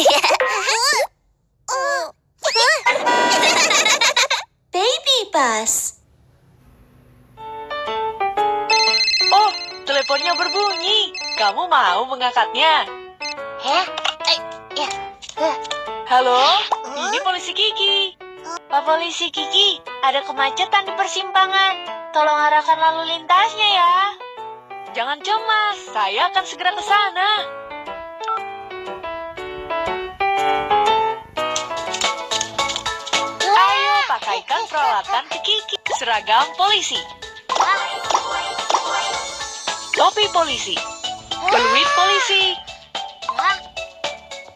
Baby bus. Oh, teleponnya berbunyi. Kamu mau mengangkatnya? Ya, eh, ya, eh. Halo, ini polisi Kiki. Pak polisi Kiki, ada kemacetan di persimpangan. Tolong arahkan lalu lintasnya ya. Jangan cemas, saya akan segera ke sana. Peralatan ke Kiki. Seragam polisi, topi polisi, peluit polisi,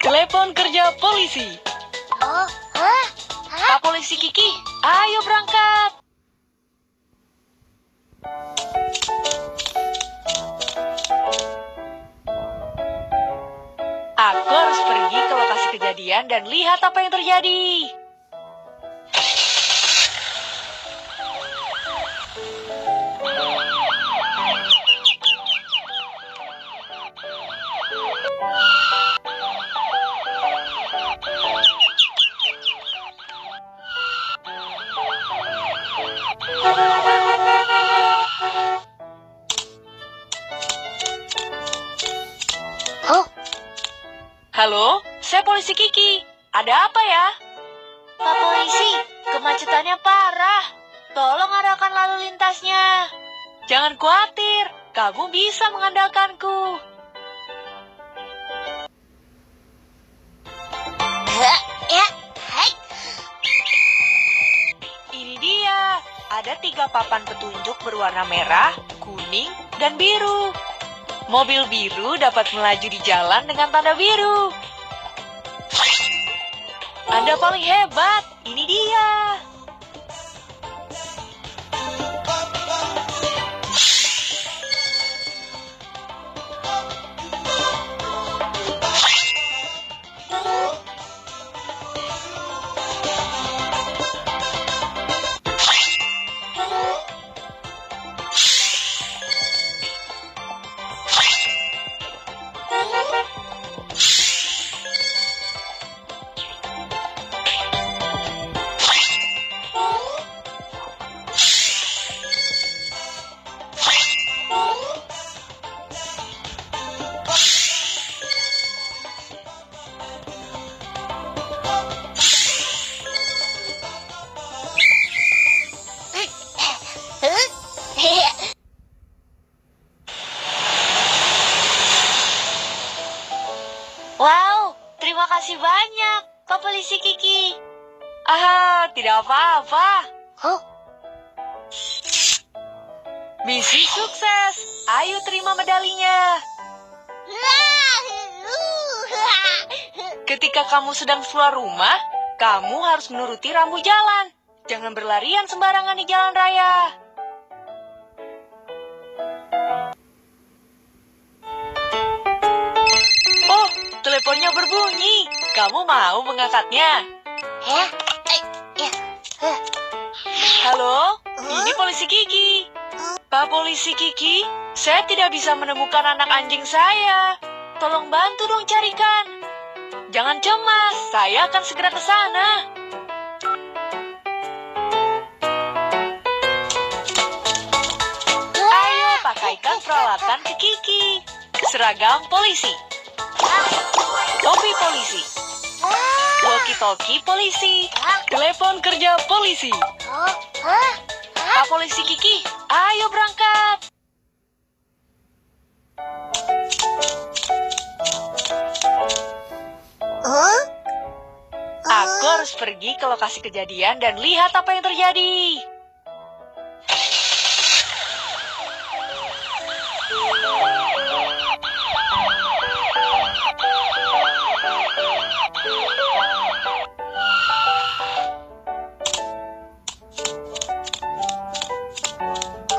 telepon kerja polisi. Pak polisi Kiki, ayo berangkat. Aku harus pergi ke lokasi kejadian dan lihat apa yang terjadi. Halo, saya polisi Kiki. Ada apa ya? Pak polisi, kemacetannya parah. Tolong arahkan lalu lintasnya. Jangan khawatir, kamu bisa mengandalkanku. Ini dia, ada tiga papan petunjuk berwarna merah, kuning, dan biru. Mobil biru dapat melaju di jalan dengan tanda biru. Anda paling hebat, ini dia. Kasih banyak, Pak Polisi Kiki. Ah, tidak apa-apa. Oh, Misi sukses. Ayo terima medalinya. Ketika kamu sedang keluar rumah, kamu harus menuruti rambu jalan. Jangan berlarian sembarangan di jalan raya. Teleponnya berbunyi. Kamu mau mengangkatnya? ya, eh, ya. Halo, ini polisi Kiki. Pak polisi Kiki, saya tidak bisa menemukan anak anjing saya. Tolong bantu dong carikan. Jangan cemas, saya akan segera ke sana. Ayo pakaikan peralatan ke Kiki. Seragam polisi, topi polisi, walkie-talkie polisi, telepon kerja polisi. Oh, hah? Pak polisi Kiki, ayo berangkat. Aku harus pergi ke lokasi kejadian dan lihat apa yang terjadi.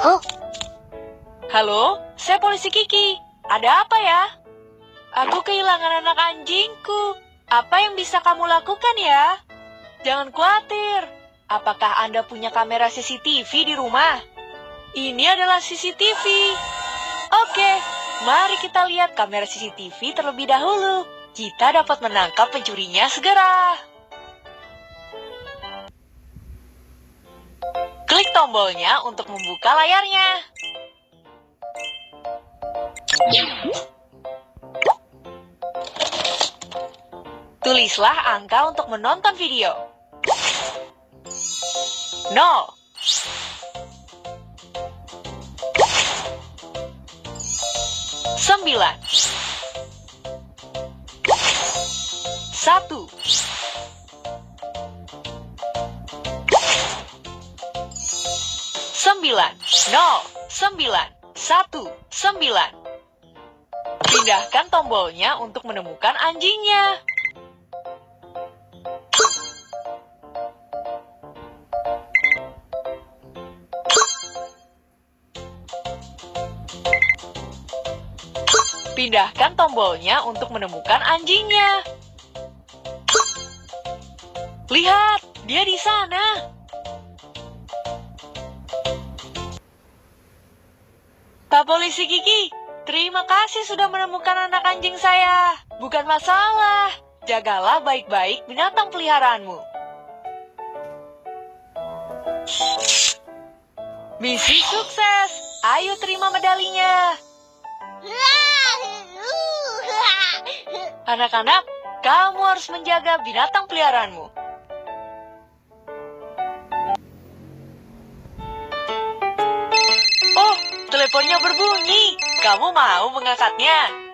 Oh, Halo, saya polisi Kiki. Ada apa ya? Aku kehilangan anak anjingku. Apa yang bisa kamu lakukan ya? Jangan khawatir. Apakah Anda punya kamera CCTV di rumah? Ini adalah CCTV. Oke, mari kita lihat kamera CCTV terlebih dahulu. kita dapat menangkap pencurinya segera. Tombolnya untuk membuka layarnya. Tulislah angka untuk menonton video. 0 Sembilan Satu Sembilan Nol Sembilan Satu Sembilan Pindahkan tombolnya untuk menemukan anjingnya. Pindahkan tombolnya untuk menemukan anjingnya. Lihat, dia di sana. Pak Polisi Kiki, terima kasih sudah menemukan anak anjing saya. Bukan masalah. Jagalah baik-baik binatang peliharaanmu. Misi sukses. Ayo terima medalinya. Anak-anak, kamu harus menjaga binatang peliharaanmu. Teleponnya berbunyi. Kamu mau mengangkatnya?